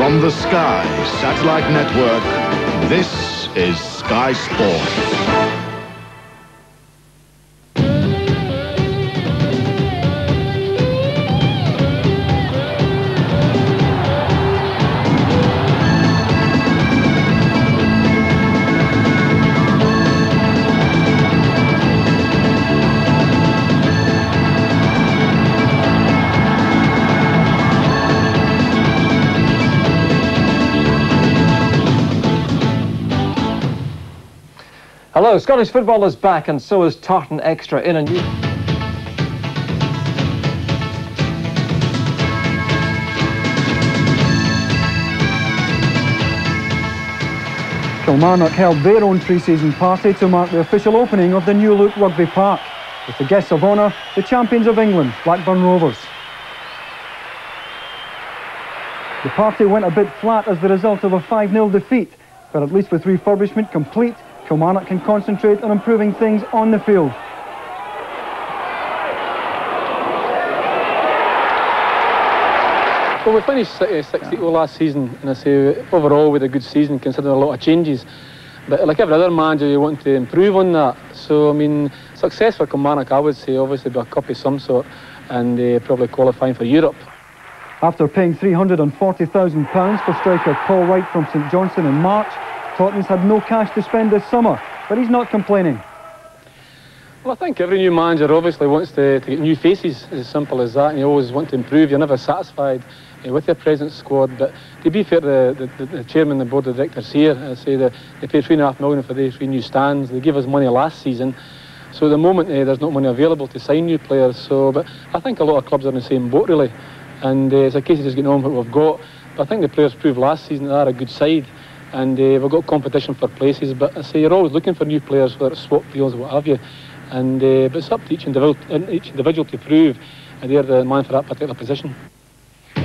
From the Sky Satellite Network, this is Sky Sport. Hello, Scottish football is back and so is Tartan Extra in a new... Kilmarnock held their own pre-season party to mark the official opening of the new look rugby park, with the guests of honour, the champions of England, Blackburn Rovers. The party went a bit flat as the result of a 5-0 defeat, but at least with refurbishment complete, Kilmarnock can concentrate on improving things on the field. Well, we finished 60th yeah. last season, and I say overall with a good season, considering a lot of changes. But like every other manager, you want to improve on that. So, I mean, success for Kilmarnock, I would say, obviously be a cup of some sort, and uh, probably qualifying for Europe. After paying £340,000 for striker Paul Wright from St Johnstone in March, Totten has had no cash to spend this summer, but he's not complaining. Well, I think every new manager obviously wants to, to get new faces, as simple as that, and you always want to improve. You're never satisfied uh, with your present squad, but to be fair, the, the, the chairman and the board of directors here, I say that they paid three and a half million for the three new stands. They gave us money last season, so at the moment uh, there's not money available to sign new players. So, but I think a lot of clubs are in the same boat really, and uh, it's a case of just getting on with what we've got. But I think the players proved last season that they're a good side and uh, we've got competition for places. But I say you're always looking for new players, whether it's swap deals, or what have you. And uh, but it's up to each individual, each individual to prove they're the man for that particular position.